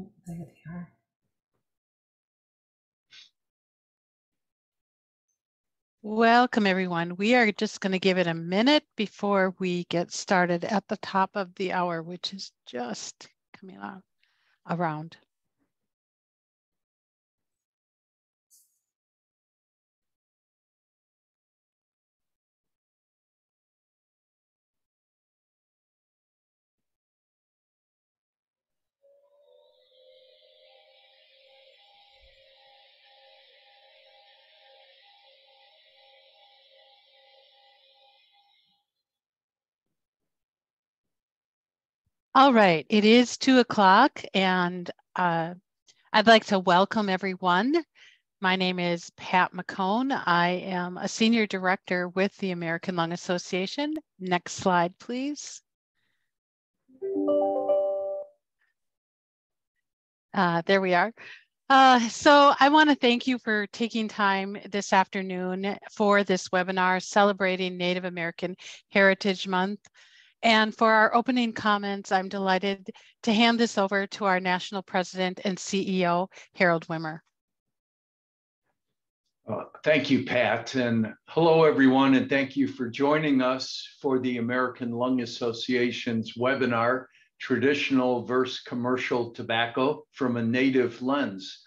Oh, there they are. Welcome, everyone. We are just going to give it a minute before we get started at the top of the hour, which is just coming on around. All right, it is two o'clock and uh, I'd like to welcome everyone. My name is Pat McCone. I am a senior director with the American Lung Association. Next slide, please. Uh, there we are. Uh, so I want to thank you for taking time this afternoon for this webinar celebrating Native American Heritage Month. And for our opening comments, I'm delighted to hand this over to our National President and CEO, Harold Wimmer. Uh, thank you, Pat. And hello, everyone, and thank you for joining us for the American Lung Association's webinar, Traditional versus Commercial Tobacco from a Native Lens.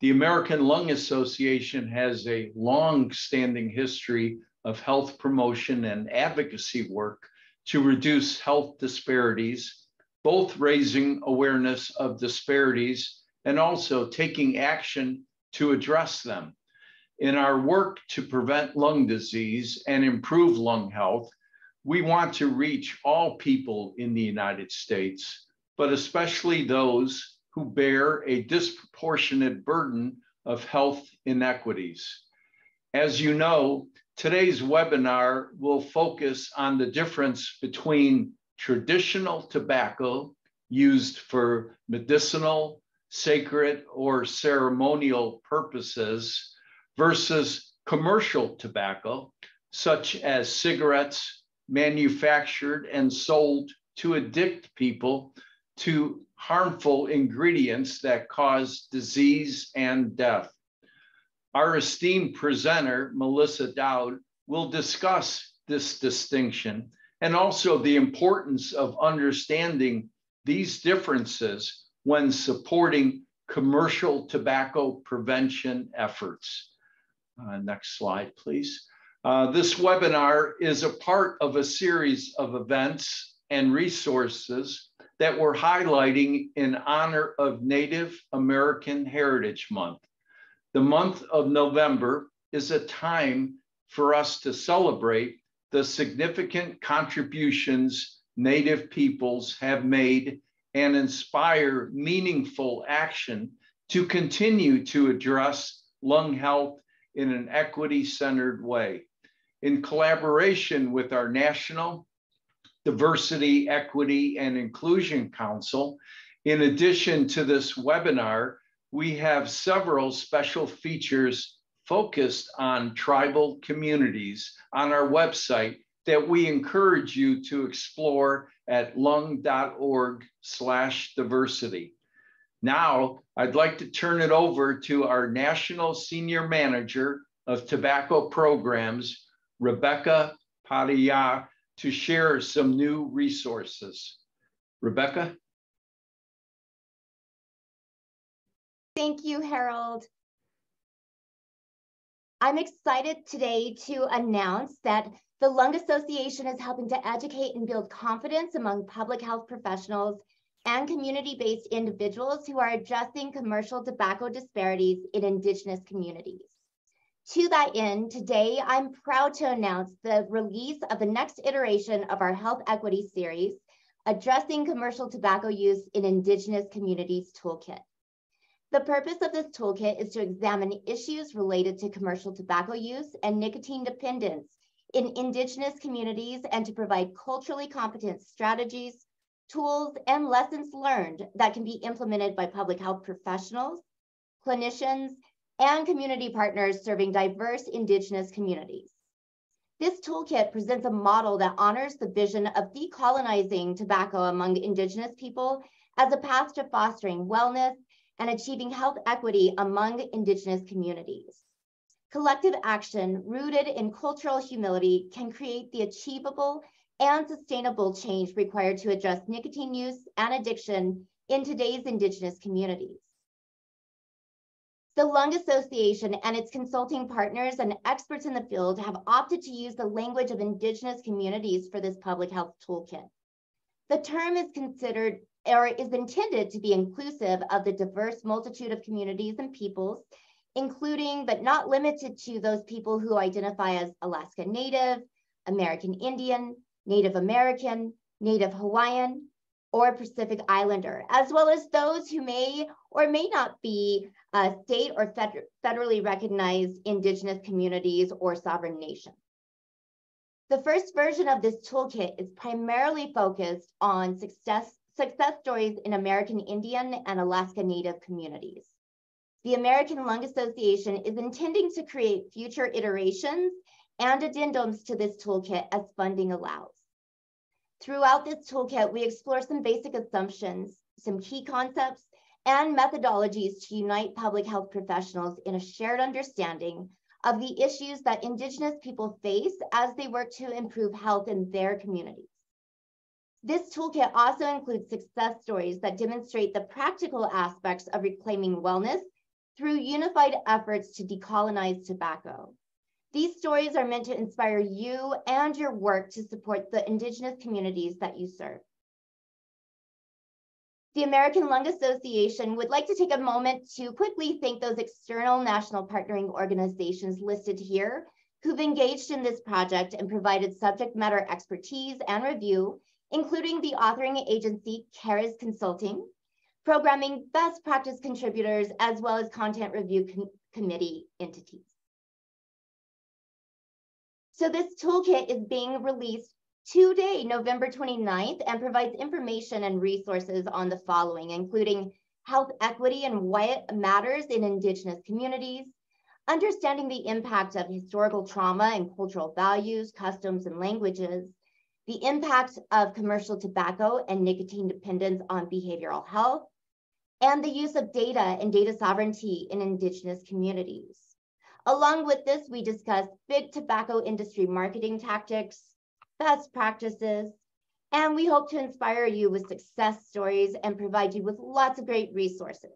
The American Lung Association has a long-standing history of health promotion and advocacy work to reduce health disparities, both raising awareness of disparities and also taking action to address them. In our work to prevent lung disease and improve lung health, we want to reach all people in the United States, but especially those who bear a disproportionate burden of health inequities. As you know, Today's webinar will focus on the difference between traditional tobacco used for medicinal, sacred, or ceremonial purposes versus commercial tobacco, such as cigarettes manufactured and sold to addict people to harmful ingredients that cause disease and death. Our esteemed presenter, Melissa Doud, will discuss this distinction and also the importance of understanding these differences when supporting commercial tobacco prevention efforts. Uh, next slide, please. Uh, this webinar is a part of a series of events and resources that we're highlighting in honor of Native American Heritage Month. The month of November is a time for us to celebrate the significant contributions Native peoples have made and inspire meaningful action to continue to address lung health in an equity centered way. In collaboration with our National Diversity, Equity, and Inclusion Council, in addition to this webinar, we have several special features focused on tribal communities on our website that we encourage you to explore at lung.org slash diversity. Now, I'd like to turn it over to our National Senior Manager of Tobacco Programs, Rebecca Padilla, to share some new resources. Rebecca? Thank you, Harold. I'm excited today to announce that the Lung Association is helping to educate and build confidence among public health professionals and community-based individuals who are addressing commercial tobacco disparities in Indigenous communities. To that end, today I'm proud to announce the release of the next iteration of our Health Equity Series, Addressing Commercial Tobacco Use in Indigenous Communities Toolkit. The purpose of this toolkit is to examine issues related to commercial tobacco use and nicotine dependence in Indigenous communities and to provide culturally competent strategies, tools, and lessons learned that can be implemented by public health professionals, clinicians, and community partners serving diverse Indigenous communities. This toolkit presents a model that honors the vision of decolonizing tobacco among Indigenous people as a path to fostering wellness and achieving health equity among Indigenous communities. Collective action rooted in cultural humility can create the achievable and sustainable change required to address nicotine use and addiction in today's Indigenous communities. The Lung Association and its consulting partners and experts in the field have opted to use the language of Indigenous communities for this public health toolkit. The term is considered or is intended to be inclusive of the diverse multitude of communities and peoples, including but not limited to those people who identify as Alaska Native, American Indian, Native American, Native Hawaiian, or Pacific Islander, as well as those who may or may not be uh, state or fed federally recognized indigenous communities or sovereign nations. The first version of this toolkit is primarily focused on success, success stories in American Indian and Alaska Native communities. The American Lung Association is intending to create future iterations and addendums to this toolkit as funding allows. Throughout this toolkit, we explore some basic assumptions, some key concepts, and methodologies to unite public health professionals in a shared understanding of the issues that Indigenous people face as they work to improve health in their communities. This toolkit also includes success stories that demonstrate the practical aspects of reclaiming wellness through unified efforts to decolonize tobacco. These stories are meant to inspire you and your work to support the Indigenous communities that you serve. The American Lung Association would like to take a moment to quickly thank those external national partnering organizations listed here who've engaged in this project and provided subject matter expertise and review, including the authoring agency CARES Consulting, programming best practice contributors, as well as content review com committee entities. So this toolkit is being released today, November 29th, and provides information and resources on the following, including health equity and why it matters in Indigenous communities, understanding the impact of historical trauma and cultural values, customs, and languages, the impact of commercial tobacco and nicotine dependence on behavioral health, and the use of data and data sovereignty in Indigenous communities. Along with this, we discuss big tobacco industry marketing tactics, best practices, and we hope to inspire you with success stories and provide you with lots of great resources.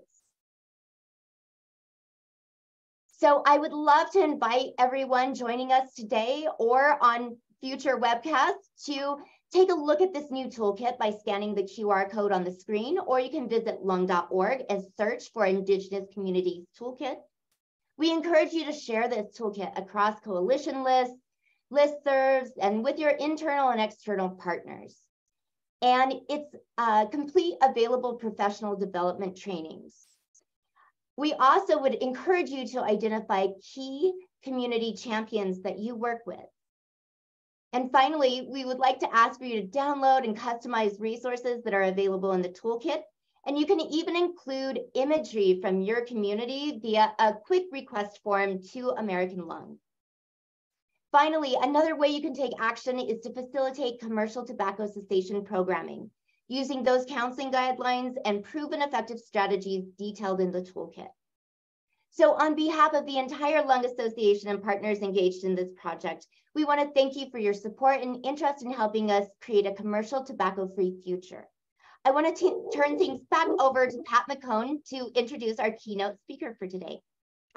So I would love to invite everyone joining us today or on future webcasts to take a look at this new toolkit by scanning the QR code on the screen, or you can visit lung.org and search for Indigenous Communities Toolkit. We encourage you to share this toolkit across coalition lists, listservs, and with your internal and external partners. And it's uh, complete available professional development trainings. We also would encourage you to identify key community champions that you work with. And finally, we would like to ask for you to download and customize resources that are available in the toolkit. And you can even include imagery from your community via a quick request form to American Lung. Finally, another way you can take action is to facilitate commercial tobacco cessation programming using those counseling guidelines and proven effective strategies detailed in the toolkit. So on behalf of the entire Lung Association and partners engaged in this project, we wanna thank you for your support and interest in helping us create a commercial tobacco-free future. I wanna turn things back over to Pat McCone to introduce our keynote speaker for today.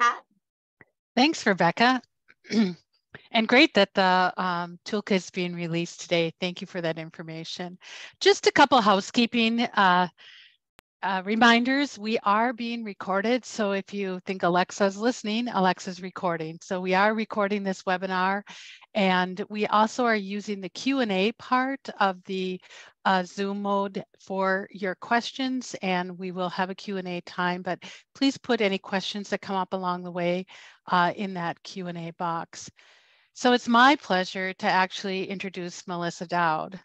Pat? Thanks, Rebecca. And great that the um, is being released today. Thank you for that information. Just a couple housekeeping uh, uh, reminders. We are being recorded. So if you think Alexa's listening, Alexa's recording. So we are recording this webinar and we also are using the Q&A part of the uh, Zoom mode for your questions and we will have a Q&A time, but please put any questions that come up along the way uh, in that Q&A box. So it's my pleasure to actually introduce Melissa Doud.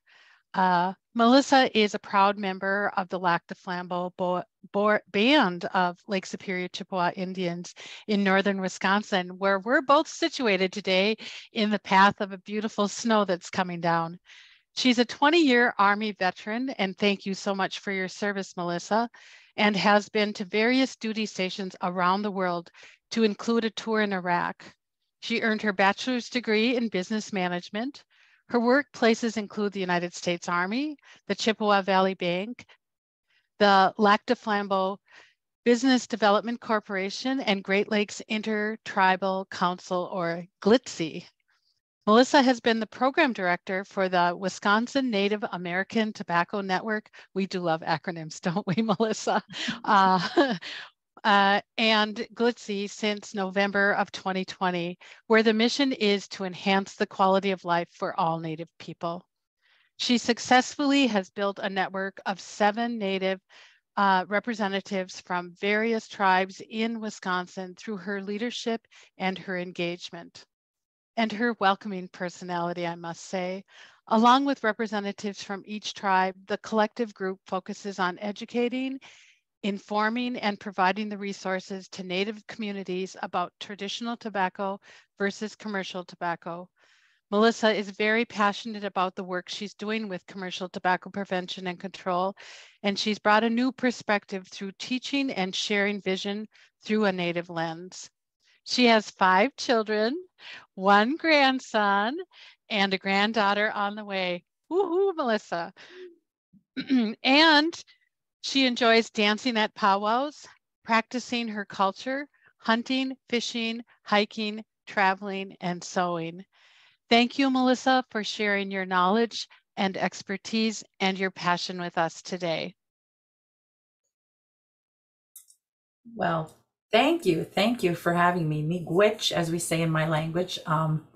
Uh, Melissa is a proud member of the Lac du Flambeau Bo Bo Band of Lake Superior Chippewa Indians in northern Wisconsin, where we're both situated today in the path of a beautiful snow that's coming down. She's a 20 year Army veteran, and thank you so much for your service, Melissa, and has been to various duty stations around the world to include a tour in Iraq. She earned her bachelor's degree in business management. Her workplaces include the United States Army, the Chippewa Valley Bank, the Lac du Flambeau Business Development Corporation, and Great Lakes Intertribal Council, or GLITC. Melissa has been the program director for the Wisconsin Native American Tobacco Network. We do love acronyms, don't we, Melissa? Uh, uh, and GLITC since November of 2020, where the mission is to enhance the quality of life for all Native people. She successfully has built a network of seven Native uh, representatives from various tribes in Wisconsin through her leadership and her engagement. And her welcoming personality, I must say. Along with representatives from each tribe, the collective group focuses on educating informing and providing the resources to Native communities about traditional tobacco versus commercial tobacco. Melissa is very passionate about the work she's doing with commercial tobacco prevention and control, and she's brought a new perspective through teaching and sharing vision through a Native lens. She has five children, one grandson, and a granddaughter on the way. Woohoo, Melissa. and she enjoys dancing at powwows, practicing her culture, hunting, fishing, hiking, traveling, and sewing. Thank you, Melissa, for sharing your knowledge and expertise and your passion with us today. Well, thank you. Thank you for having me. Miigwech, as we say in my language. Um,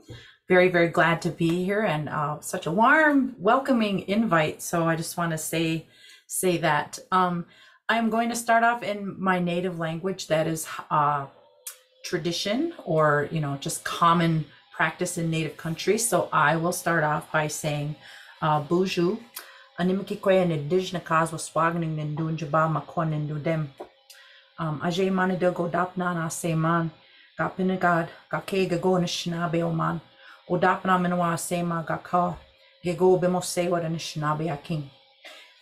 very, very glad to be here and uh, such a warm, welcoming invite. So I just want to say say that. Um, I'm going to start off in my native language that is uh, tradition or, you know, just common practice in native countries. So I will start off by saying uh, Buju. Animikikoya nidijna kazwa swaganing nindunjaba makwan nindudem. Um, Ajay manidago dapna na seman. Gapinagad gake gago nishnabe oman. Odapna sema gaka. Gego bimosewa nishnabe.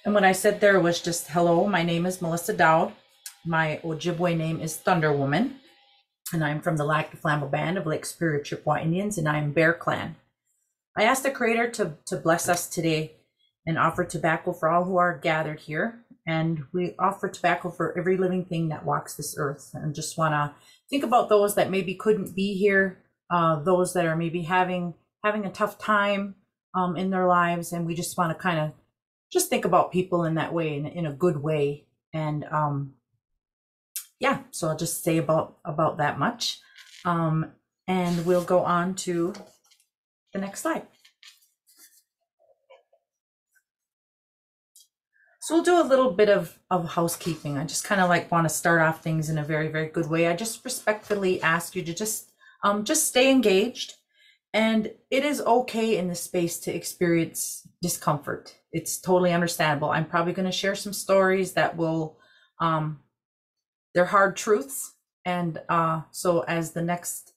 And what I said there was just, hello, my name is Melissa Doud. My Ojibwe name is Thunder Woman. And I'm from the Lac du Flambeau Band of Lake Superior Chippewa Indians, and I'm Bear Clan. I asked the Creator to, to bless us today and offer tobacco for all who are gathered here. And we offer tobacco for every living thing that walks this earth. And just want to think about those that maybe couldn't be here, uh, those that are maybe having having a tough time um, in their lives, and we just want to kind of just think about people in that way in, in a good way and um yeah so i'll just say about about that much um and we'll go on to the next slide So we'll do a little bit of, of housekeeping. I just kind of like want to start off things in a very, very good way. I just respectfully ask you to just um, just stay engaged. And it is okay in this space to experience discomfort it's totally understandable. I'm probably going to share some stories that will, um, they're hard truths. And uh, so, as the next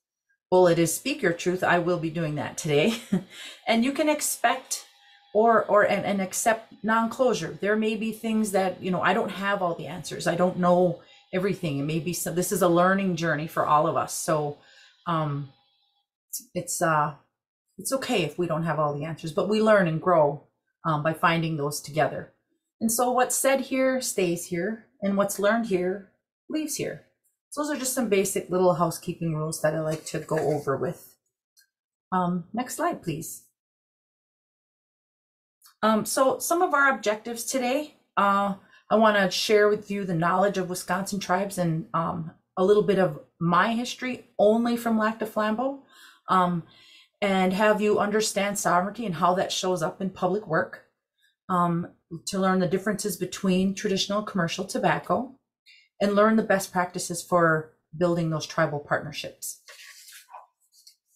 bullet is speak your truth, I will be doing that today. and you can expect or or and, and accept non-closure. There may be things that you know I don't have all the answers. I don't know everything. It may be some. This is a learning journey for all of us. So, um, it's uh, it's okay if we don't have all the answers, but we learn and grow um, by finding those together. And so what's said here stays here, and what's learned here leaves here. So those are just some basic little housekeeping rules that I like to go over with. Um, next slide, please. Um, so some of our objectives today, uh, I want to share with you the knowledge of Wisconsin tribes and um, a little bit of my history only from Lac du Flambeau. Um, and have you understand sovereignty and how that shows up in public work, um, to learn the differences between traditional commercial tobacco, and learn the best practices for building those tribal partnerships.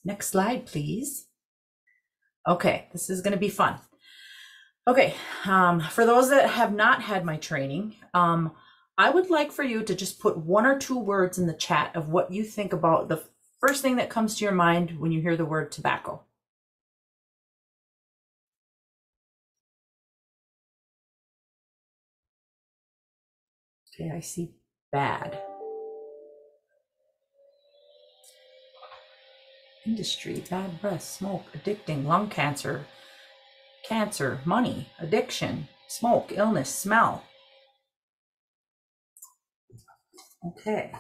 Next slide, please. Okay, this is going to be fun. Okay, um, for those that have not had my training, um, I would like for you to just put one or two words in the chat of what you think about the First thing that comes to your mind when you hear the word tobacco. Okay, I see bad. Industry, bad breath, smoke, addicting, lung cancer, cancer, money, addiction, smoke, illness, smell. Okay.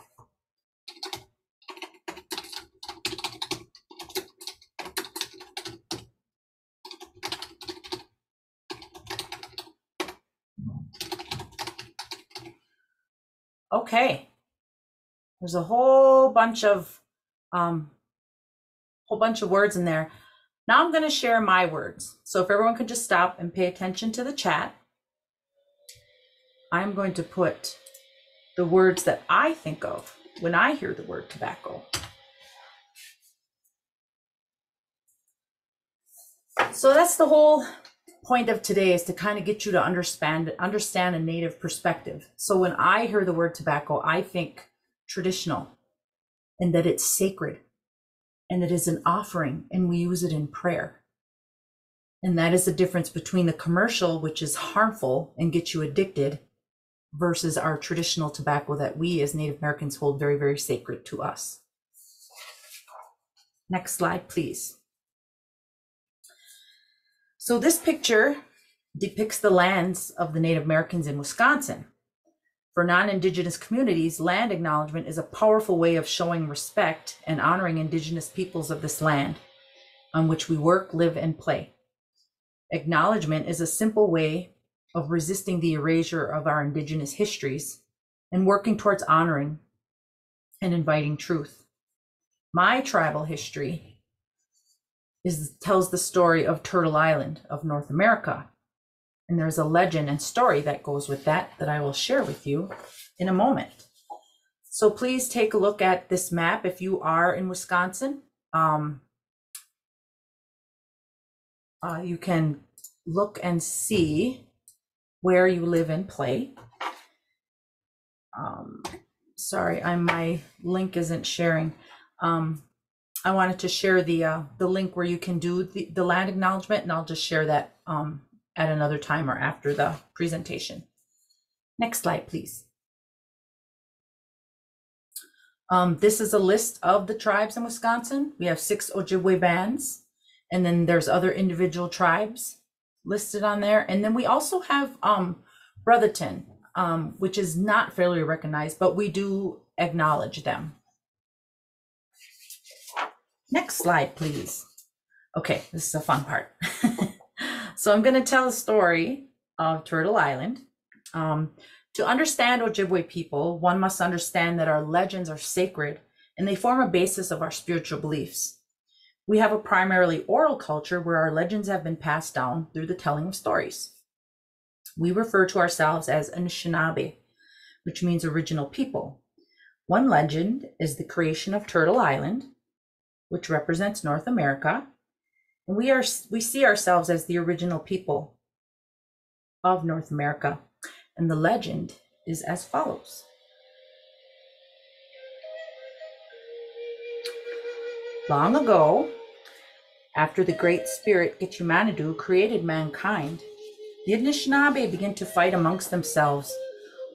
Okay. There's a whole bunch of um whole bunch of words in there. Now I'm going to share my words. So if everyone could just stop and pay attention to the chat. I'm going to put the words that I think of when I hear the word tobacco. So that's the whole point of today is to kind of get you to understand understand a native perspective. So when I hear the word tobacco, I think traditional and that it's sacred and it is an offering and we use it in prayer. And that is the difference between the commercial, which is harmful and gets you addicted, versus our traditional tobacco that we as Native Americans hold very, very sacred to us. Next slide, please. So this picture depicts the lands of the Native Americans in Wisconsin. For non-Indigenous communities, land acknowledgement is a powerful way of showing respect and honoring Indigenous peoples of this land on which we work, live, and play. Acknowledgement is a simple way of resisting the erasure of our Indigenous histories and working towards honoring and inviting truth. My tribal history is tells the story of Turtle Island of North America. And there's a legend and story that goes with that that I will share with you in a moment. So please take a look at this map if you are in Wisconsin. Um, uh, you can look and see where you live and play. Um, sorry, I'm my link isn't sharing. Um, I wanted to share the uh, the link where you can do the, the land acknowledgement, and I'll just share that um, at another time or after the presentation. Next slide, please. Um, this is a list of the tribes in Wisconsin. We have six Ojibwe bands, and then there's other individual tribes listed on there. And then we also have um, Brothertown, um, which is not fairly recognized, but we do acknowledge them. Next slide, please. Okay, this is a fun part. so I'm going to tell a story of Turtle Island. Um, to understand Ojibwe people, one must understand that our legends are sacred and they form a basis of our spiritual beliefs. We have a primarily oral culture where our legends have been passed down through the telling of stories. We refer to ourselves as Anishinaabe, which means original people. One legend is the creation of Turtle Island, which represents North America. And we are we see ourselves as the original people of North America. And the legend is as follows. Long ago, after the great spirit Gitchimanadu created mankind, the Anishinaabe began to fight amongst themselves.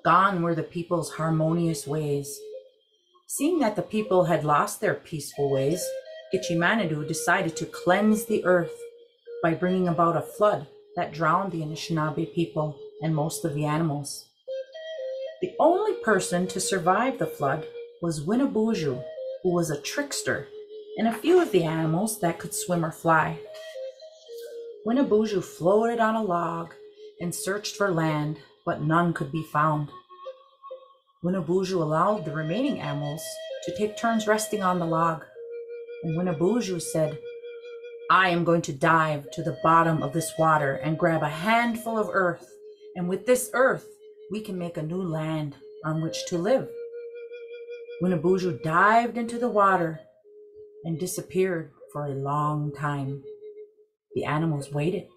Gone were the people's harmonious ways. Seeing that the people had lost their peaceful ways, Gitchimanadu decided to cleanse the earth by bringing about a flood that drowned the Anishinaabe people and most of the animals. The only person to survive the flood was Winnebuju, who was a trickster, and a few of the animals that could swim or fly. Winnebuju floated on a log and searched for land, but none could be found. Winnebuju allowed the remaining animals to take turns resting on the log. And Winnebuju said, I am going to dive to the bottom of this water and grab a handful of earth. And with this earth, we can make a new land on which to live. Winnebuju dived into the water and disappeared for a long time. The animals waited.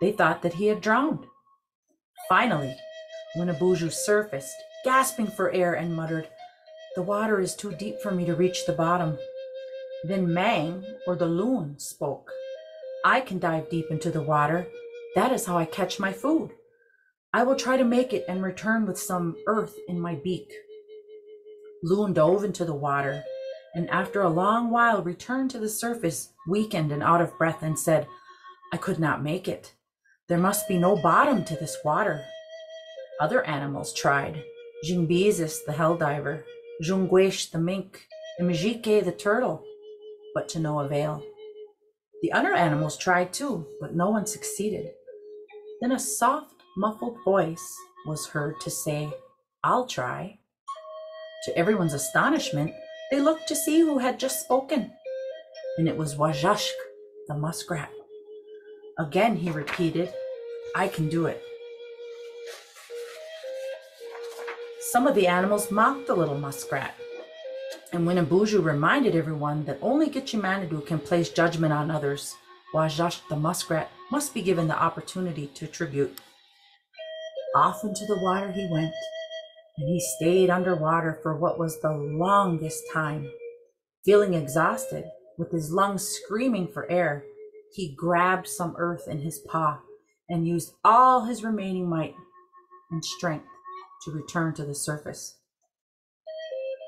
They thought that he had drowned. Finally, Winnebuju surfaced, gasping for air, and muttered, The water is too deep for me to reach the bottom. Then Mang, or the loon, spoke. I can dive deep into the water. That is how I catch my food. I will try to make it and return with some earth in my beak. Loon dove into the water and after a long while returned to the surface, weakened and out of breath, and said, I could not make it. There must be no bottom to this water. Other animals tried. Jingbizis, the hell diver, Jungwesh, the mink, and Majike, the turtle, but to no avail. The other animals tried too, but no one succeeded. Then a soft, muffled voice was heard to say, I'll try. To everyone's astonishment, they looked to see who had just spoken, and it was Wajashk, the muskrat. Again he repeated, I can do it. Some of the animals mocked the little muskrat, and when Abuju reminded everyone that only Gitchimanadu can place judgment on others, Wajash the muskrat must be given the opportunity to tribute. Off into the water he went, and he stayed underwater for what was the longest time. Feeling exhausted, with his lungs screaming for air, he grabbed some earth in his paw and used all his remaining might and strength to return to the surface.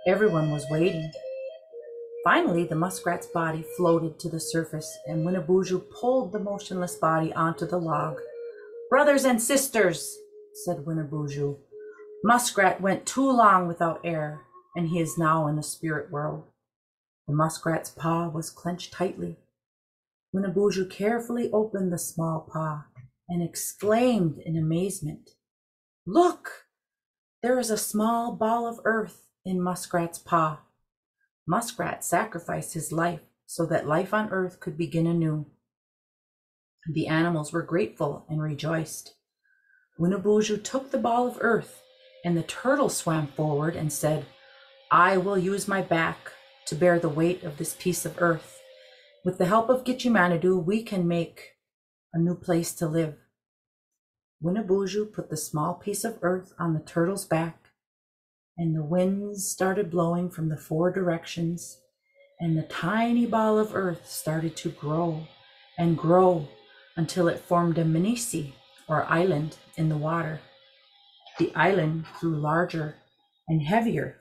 Everyone was waiting. Finally, the muskrat's body floated to the surface, and Winnebuju pulled the motionless body onto the log. Brothers and sisters, said Winnebuju, Muskrat went too long without air, and he is now in the spirit world. The muskrat's paw was clenched tightly. Winnebuju carefully opened the small paw and exclaimed in amazement, Look! There is a small ball of earth in Muskrat's paw. Muskrat sacrificed his life so that life on earth could begin anew. The animals were grateful and rejoiced. Winnebuju took the ball of earth and the turtle swam forward and said, I will use my back to bear the weight of this piece of earth. With the help of Gitchimanadu, we can make a new place to live. Winnebuju put the small piece of earth on the turtle's back, and the winds started blowing from the four directions, and the tiny ball of earth started to grow and grow until it formed a minisi, or island, in the water. The island grew larger and heavier,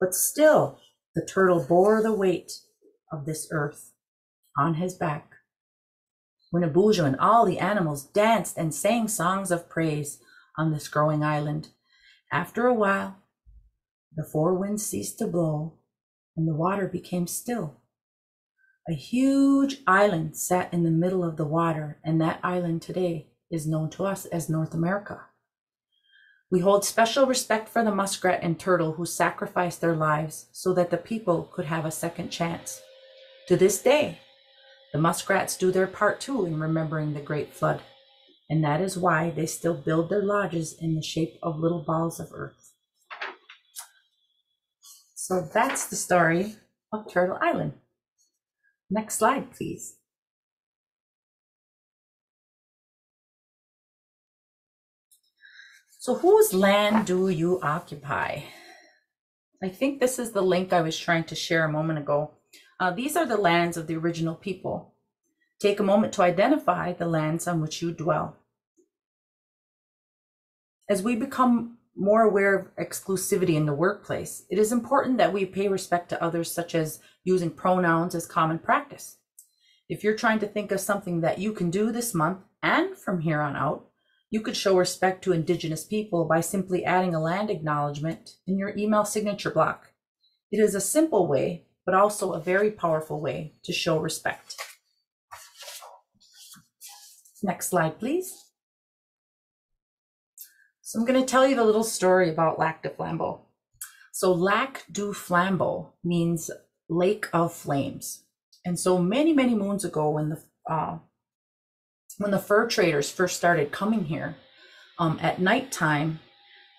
but still the turtle bore the weight of this earth on his back. When Winnebujo and all the animals danced and sang songs of praise on this growing island. After a while, the four winds ceased to blow and the water became still. A huge island sat in the middle of the water, and that island today is known to us as North America. We hold special respect for the muskrat and turtle who sacrificed their lives so that the people could have a second chance. To this day, the muskrats do their part too in remembering the Great Flood, and that is why they still build their lodges in the shape of little balls of earth. So that's the story of Turtle Island. Next slide, please. So whose land do you occupy? I think this is the link I was trying to share a moment ago. Uh, these are the lands of the original people. Take a moment to identify the lands on which you dwell. As we become more aware of exclusivity in the workplace, it is important that we pay respect to others, such as using pronouns as common practice. If you're trying to think of something that you can do this month and from here on out, you could show respect to Indigenous people by simply adding a land acknowledgement in your email signature block. It is a simple way, but also a very powerful way to show respect. Next slide, please. So I'm going to tell you the little story about Lac du Flambeau. So Lac du Flambeau means lake of flames. And so many, many moons ago when the uh, when the fur traders first started coming here, um, at nighttime,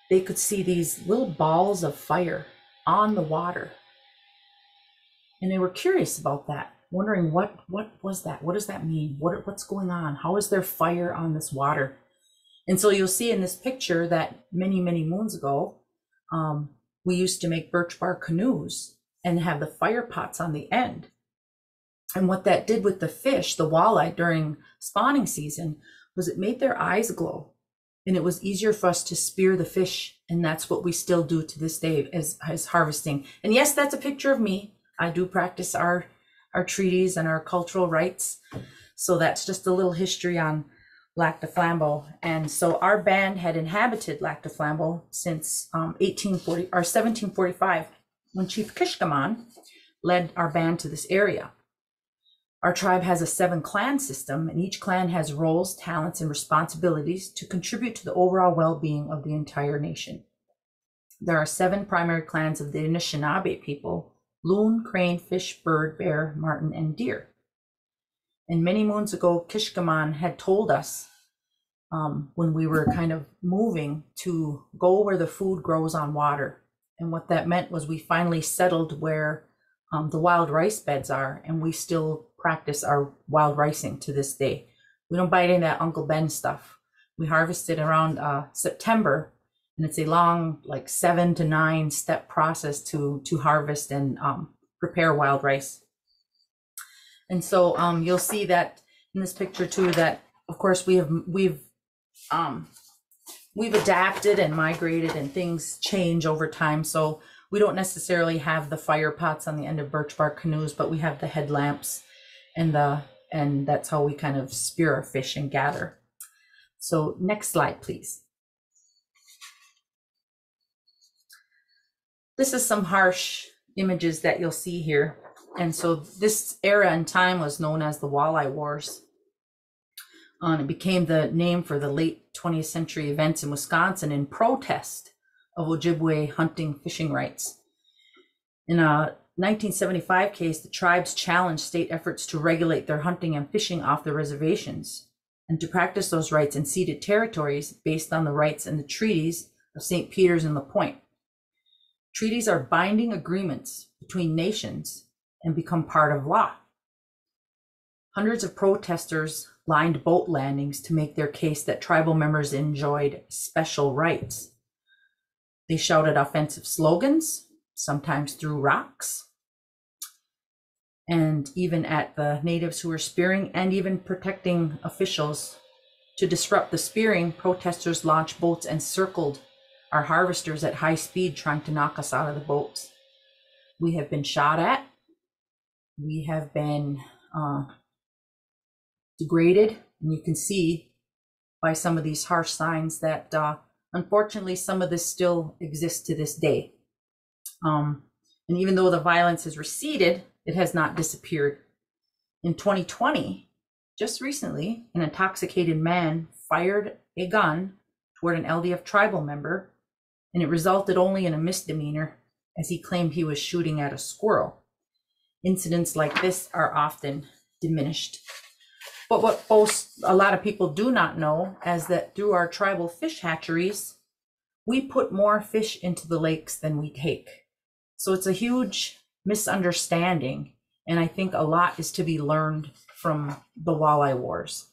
they could see these little balls of fire on the water. And they were curious about that, wondering what what was that? What does that mean? What what's going on? How is there fire on this water? And so you'll see in this picture that many many moons ago, um, we used to make birch bark canoes and have the fire pots on the end. And what that did with the fish, the walleye during spawning season, was it made their eyes glow. and it was easier for us to spear the fish and that's what we still do to this day as, as harvesting and yes that's a picture of me i do practice our our treaties and our cultural rights so that's just a little history on lac du flambeau and so our band had inhabited lac du flambeau since um, 1840 or 1745 when chief kishkaman led our band to this area our tribe has a seven clan system, and each clan has roles, talents, and responsibilities to contribute to the overall well being of the entire nation. There are seven primary clans of the Anishinaabe people loon, crane, fish, bird, bear, marten, and deer. And many moons ago, Kishkaman had told us um, when we were kind of moving to go where the food grows on water. And what that meant was we finally settled where um, the wild rice beds are, and we still practice our wild ricing to this day. We don't buy any of that Uncle Ben stuff. We harvest it around uh, September, and it's a long, like seven to nine step process to to harvest and um, prepare wild rice. And so um, you'll see that in this picture too. That of course we have we've um, we've adapted and migrated, and things change over time. So we don't necessarily have the fire pots on the end of birch bark canoes, but we have the headlamps and the and that's how we kind of spear our fish and gather. So next slide, please. This is some harsh images that you'll see here. And so this era and time was known as the Walleye Wars. Um, it became the name for the late 20th century events in Wisconsin in protest of Ojibwe hunting fishing rights. In a 1975 case, the tribes challenged state efforts to regulate their hunting and fishing off the reservations and to practice those rights in ceded territories based on the rights and the treaties of St. Peter's and La Pointe. Treaties are binding agreements between nations and become part of law. Hundreds of protesters lined boat landings to make their case that tribal members enjoyed special rights. They shouted offensive slogans, sometimes threw rocks, and even at the natives who were spearing and even protecting officials. To disrupt the spearing, protesters launched boats and circled our harvesters at high speed, trying to knock us out of the boats. We have been shot at. We have been uh, degraded. And you can see by some of these harsh signs that uh, unfortunately some of this still exists to this day. Um, and even though the violence has receded, it has not disappeared. In 2020, just recently, an intoxicated man fired a gun toward an LDF tribal member, and it resulted only in a misdemeanor as he claimed he was shooting at a squirrel. Incidents like this are often diminished. But what most a lot of people do not know is that through our tribal fish hatcheries, we put more fish into the lakes than we take. So it's a huge misunderstanding. And I think a lot is to be learned from the walleye wars.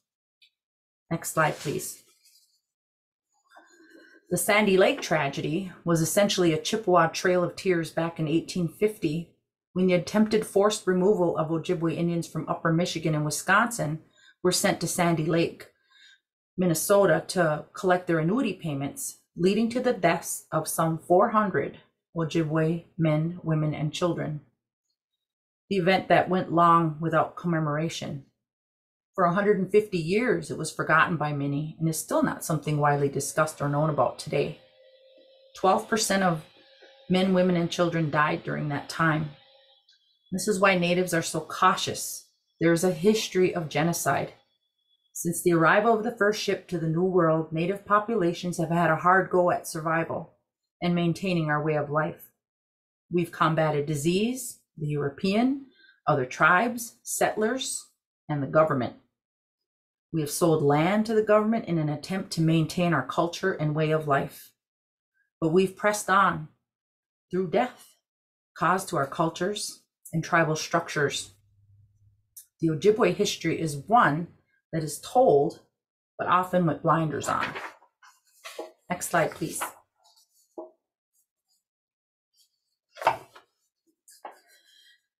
Next slide, please. The Sandy Lake tragedy was essentially a Chippewa Trail of Tears back in 1850 when the attempted forced removal of Ojibwe Indians from upper Michigan and Wisconsin were sent to Sandy Lake, Minnesota to collect their annuity payments, leading to the deaths of some 400 Ojibwe men, women, and children. The event that went long without commemoration. For 150 years, it was forgotten by many and is still not something widely discussed or known about today. 12% of men, women, and children died during that time. This is why natives are so cautious. There is a history of genocide. Since the arrival of the first ship to the New World, native populations have had a hard go at survival and maintaining our way of life. We've combated disease, the European, other tribes, settlers, and the government. We have sold land to the government in an attempt to maintain our culture and way of life. But we've pressed on through death caused to our cultures and tribal structures. The Ojibwe history is one that is told, but often with blinders on. Next slide, please.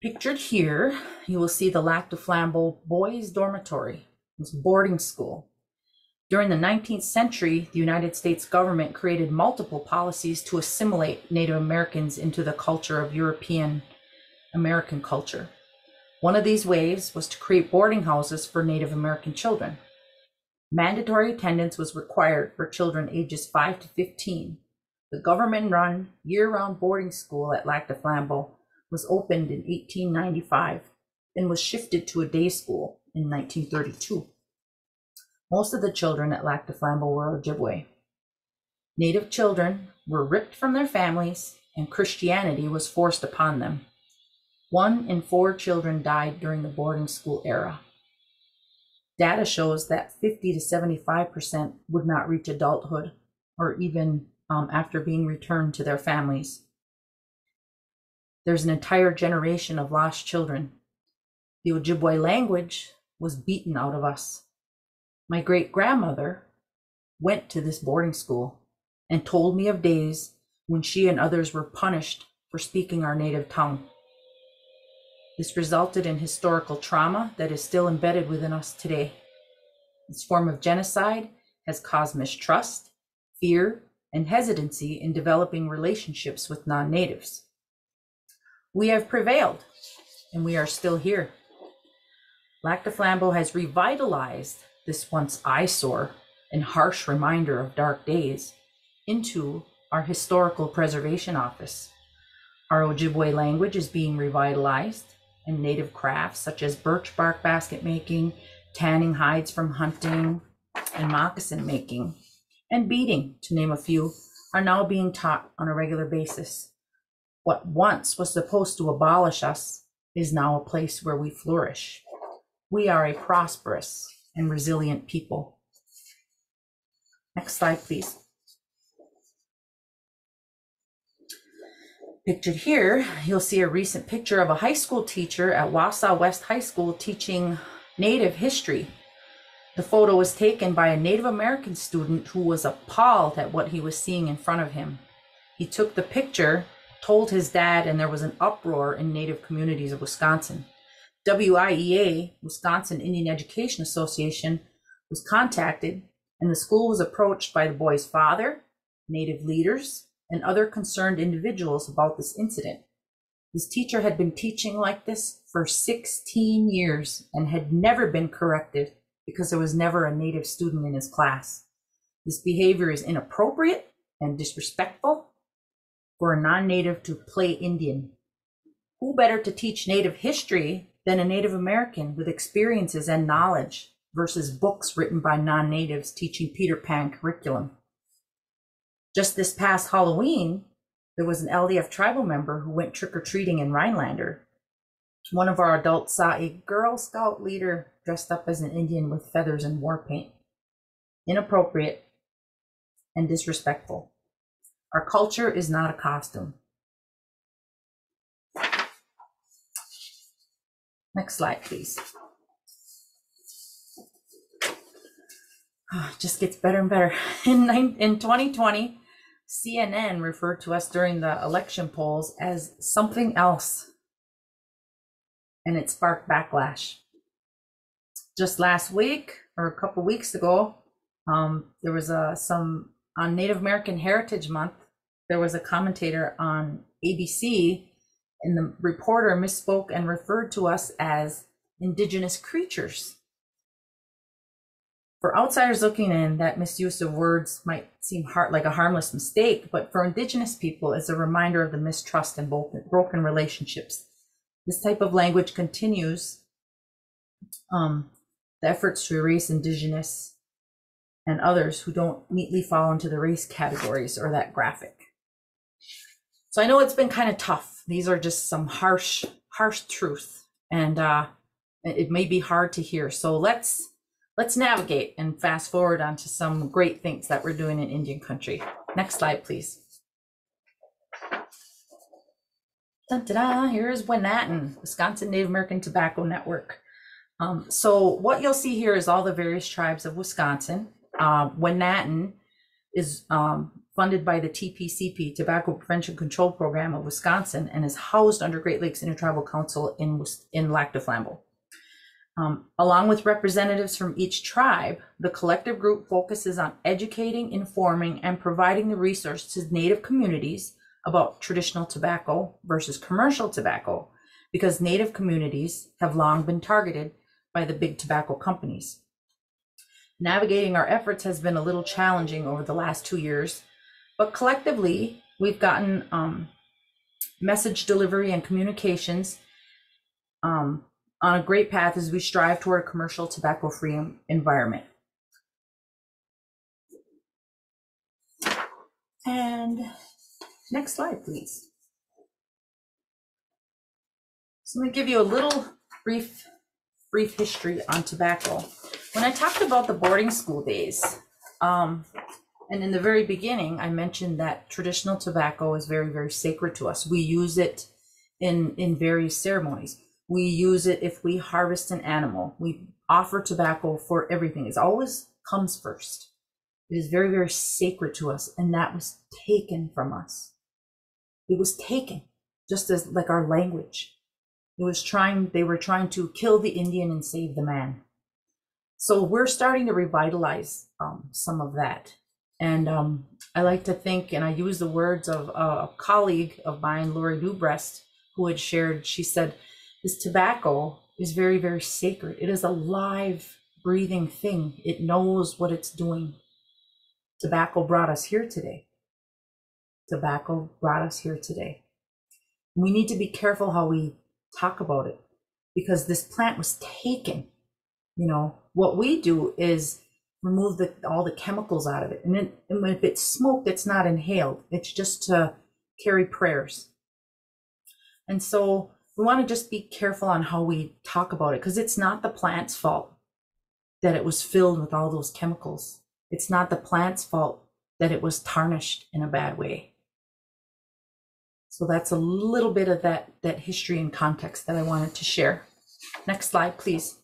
Pictured here, you will see the Lac du Flambeau Boys Dormitory. It's boarding school. During the 19th century, the United States government created multiple policies to assimilate Native Americans into the culture of European American culture. One of these ways was to create boarding houses for Native American children. Mandatory attendance was required for children ages 5 to 15. The government run year round boarding school at Lac du Flambeau was opened in 1895 and was shifted to a day school in 1932. Most of the children at Lac du Flambeau were Ojibwe. Native children were ripped from their families and Christianity was forced upon them. One in four children died during the boarding school era. Data shows that 50 to 75% would not reach adulthood or even um, after being returned to their families. There's an entire generation of lost children. The Ojibwe language was beaten out of us. My great grandmother went to this boarding school and told me of days when she and others were punished for speaking our native tongue. This resulted in historical trauma that is still embedded within us today. This form of genocide has caused mistrust, fear, and hesitancy in developing relationships with non natives. We have prevailed, and we are still here. Lac du Flambeau has revitalized this once eyesore and harsh reminder of dark days into our historical preservation office. Our Ojibwe language is being revitalized, and native crafts such as birch bark basket making, tanning hides from hunting, and moccasin making, and beading, to name a few, are now being taught on a regular basis. What once was supposed to abolish us is now a place where we flourish. We are a prosperous and resilient people. Next slide, please. Pictured here, you'll see a recent picture of a high school teacher at Wausau West High School teaching Native history. The photo was taken by a Native American student who was appalled at what he was seeing in front of him. He took the picture, told his dad, and there was an uproar in Native communities of Wisconsin. WIEA, Wisconsin Indian Education Association, was contacted, and the school was approached by the boy's father, Native leaders, and other concerned individuals about this incident. This teacher had been teaching like this for 16 years and had never been corrected because there was never a Native student in his class. This behavior is inappropriate and disrespectful for a non Native to play Indian. Who better to teach Native history than a Native American with experiences and knowledge versus books written by non natives teaching Peter Pan curriculum? Just this past Halloween, there was an LDF tribal member who went trick or treating in Rhinelander. One of our adults saw a Girl Scout leader dressed up as an Indian with feathers and war paint. Inappropriate and disrespectful. Our culture is not a costume. Next slide, please. Oh, it just gets better and better. In, in 2020, CNN referred to us during the election polls as something else, and it sparked backlash. Just last week, or a couple weeks ago, um, there was a, some on Native American Heritage Month. There was a commentator on ABC, and the reporter misspoke and referred to us as indigenous creatures. For outsiders looking in, that misuse of words might seem hard, like a harmless mistake, but for Indigenous people, it's a reminder of the mistrust and broken relationships. This type of language continues um, the efforts to erase Indigenous and others who don't neatly fall into the race categories or that graphic. So I know it's been kind of tough. These are just some harsh, harsh truth, and uh, it may be hard to hear. So let's Let's navigate and fast forward onto some great things that we're doing in Indian country. Next slide, please. Dun, da, da, here's WNATN, Wisconsin Native American Tobacco Network. Um, so what you'll see here is all the various tribes of Wisconsin. Uh, is um, funded by the TPCP, Tobacco Prevention Control Program of Wisconsin, and is housed under Great Lakes Intertribal Council in, in Lac du Flambeau. Um, along with representatives from each tribe, the collective group focuses on educating, informing, and providing the resource to Native communities about traditional tobacco versus commercial tobacco, because Native communities have long been targeted by the big tobacco companies. Navigating our efforts has been a little challenging over the last two years, but collectively, we've gotten um, message delivery and communications um, on a great path as we strive toward a commercial tobacco free environment. And next slide, please. So I'm going to give you a little brief brief history on tobacco. When I talked about the boarding school days, um, and in the very beginning, I mentioned that traditional tobacco is very, very sacred to us. We use it in in various ceremonies. We use it if we harvest an animal. We offer tobacco for everything. It always comes first. It is very, very sacred to us, and that was taken from us. It was taken, just as like our language. It was trying, they were trying to kill the Indian and save the man. So we're starting to revitalize um, some of that. And um, I like to think, and I use the words of a colleague of mine, Lori Dubrest, who had shared, she said, this tobacco is very, very sacred. It is a live, breathing thing. It knows what it's doing. Tobacco brought us here today. Tobacco brought us here today. We need to be careful how we talk about it because this plant was taken. You know, what we do is remove the, all the chemicals out of it. And, then, and if it's smoked, it's not inhaled. It's just to carry prayers. And so we want to just be careful on how we talk about it because it's not the plant's fault that it was filled with all those chemicals. It's not the plant's fault that it was tarnished in a bad way. So that's a little bit of that, that history and context that I wanted to share. Next slide, please.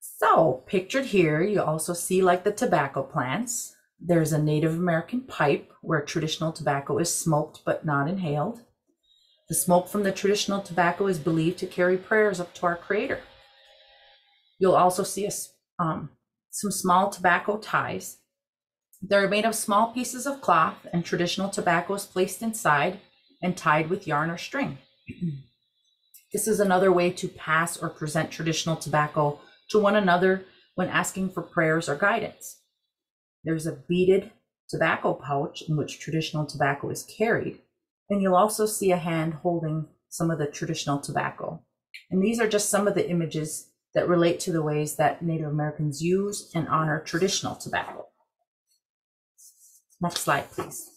So pictured here, you also see like the tobacco plants. There's a Native American pipe where traditional tobacco is smoked but not inhaled. The smoke from the traditional tobacco is believed to carry prayers up to our Creator. You'll also see a, um, some small tobacco ties. They're made of small pieces of cloth, and traditional tobacco is placed inside and tied with yarn or string. this is another way to pass or present traditional tobacco to one another when asking for prayers or guidance. There's a beaded tobacco pouch in which traditional tobacco is carried, and you'll also see a hand holding some of the traditional tobacco. And these are just some of the images that relate to the ways that Native Americans use and honor traditional tobacco. Next slide, please.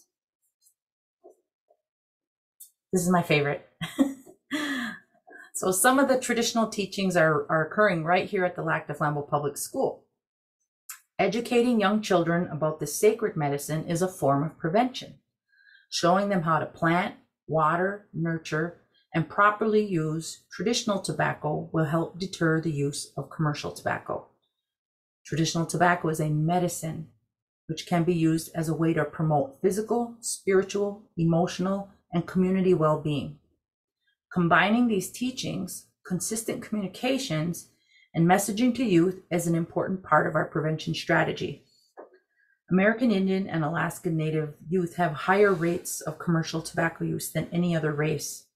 This is my favorite. so some of the traditional teachings are, are occurring right here at the Lac du Flambeau Public School. Educating young children about this sacred medicine is a form of prevention, showing them how to plant, water, nurture, and properly use traditional tobacco will help deter the use of commercial tobacco. Traditional tobacco is a medicine which can be used as a way to promote physical, spiritual, emotional, and community well being. Combining these teachings, consistent communications, and messaging to youth is an important part of our prevention strategy. American Indian and Alaskan Native youth have higher rates of commercial tobacco use than any other race.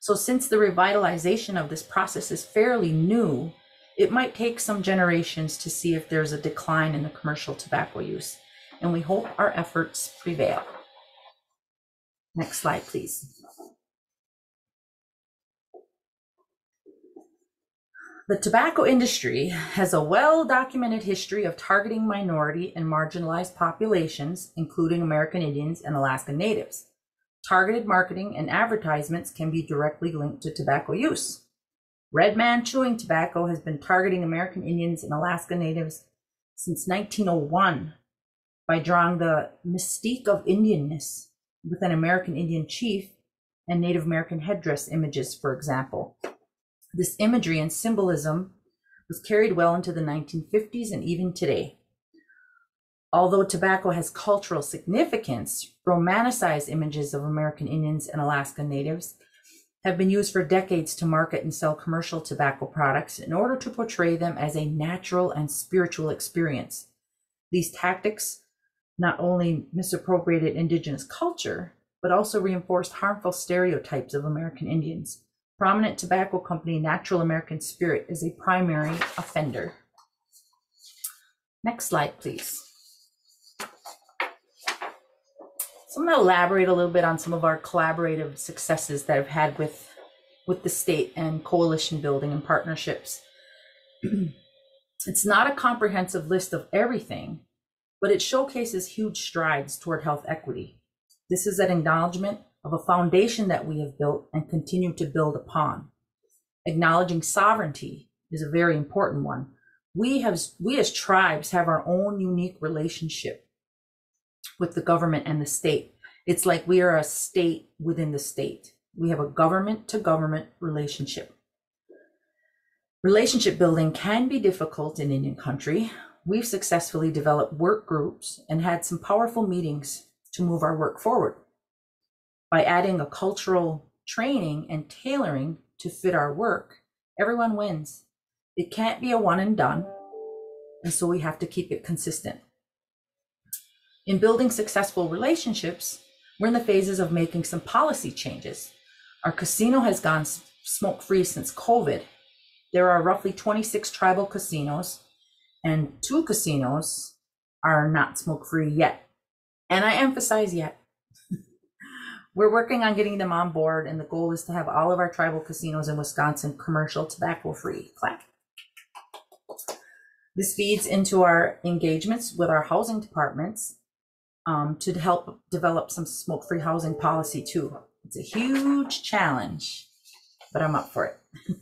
So, since the revitalization of this process is fairly new, it might take some generations to see if there's a decline in the commercial tobacco use, and we hope our efforts prevail. Next slide, please. The tobacco industry has a well documented history of targeting minority and marginalized populations, including American Indians and Alaska Natives. Targeted marketing and advertisements can be directly linked to tobacco use. Red Man Chewing Tobacco has been targeting American Indians and Alaska Natives since 1901 by drawing the mystique of Indianness with an American Indian chief and Native American headdress images, for example. This imagery and symbolism was carried well into the 1950s and even today. Although tobacco has cultural significance, romanticized images of American Indians and Alaska Natives have been used for decades to market and sell commercial tobacco products in order to portray them as a natural and spiritual experience. These tactics not only misappropriated indigenous culture, but also reinforced harmful stereotypes of American Indians. Prominent tobacco company Natural American Spirit is a primary offender. Next slide, please. So I'm going to elaborate a little bit on some of our collaborative successes that I've had with, with the state and coalition building and partnerships. it's not a comprehensive list of everything, but it showcases huge strides toward health equity. This is an acknowledgement of a foundation that we have built and continue to build upon. Acknowledging sovereignty is a very important one. We have we as tribes have our own unique relationship with the government and the state. It's like we are a state within the state. We have a government to government relationship. Relationship building can be difficult in Indian country. We've successfully developed work groups and had some powerful meetings to move our work forward. By adding a cultural training and tailoring to fit our work, everyone wins. It can't be a one and done, and so we have to keep it consistent. In building successful relationships, we're in the phases of making some policy changes. Our casino has gone smoke free since COVID. There are roughly 26 tribal casinos, and two casinos are not smoke free yet. And I emphasize yet. We're working on getting them on board, and the goal is to have all of our tribal casinos in Wisconsin commercial tobacco free. Clap. This feeds into our engagements with our housing departments um, to help develop some smoke free housing policy too. It's a huge challenge, but I'm up for it.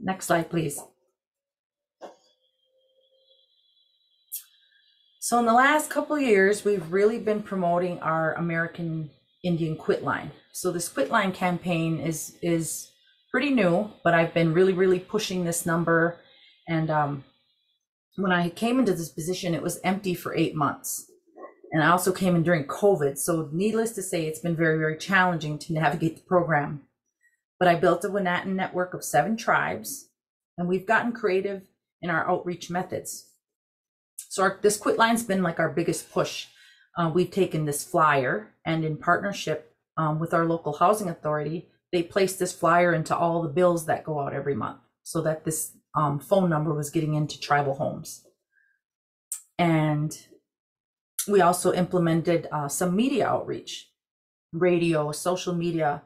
Next slide, please. So in the last couple years, we've really been promoting our American Indian Quit Line. So this Quit Line campaign is is pretty new, but I've been really, really pushing this number. And um, when I came into this position, it was empty for eight months. And I also came in during COVID. So needless to say, it's been very, very challenging to navigate the program. But I built a Winatan network of seven tribes, and we've gotten creative in our outreach methods. So our, this quit line's been like our biggest push. Uh, we've taken this flyer and in partnership um, with our local housing authority, they placed this flyer into all the bills that go out every month so that this um, phone number was getting into tribal homes. And we also implemented uh, some media outreach, radio, social media,